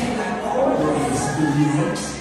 I always Lord.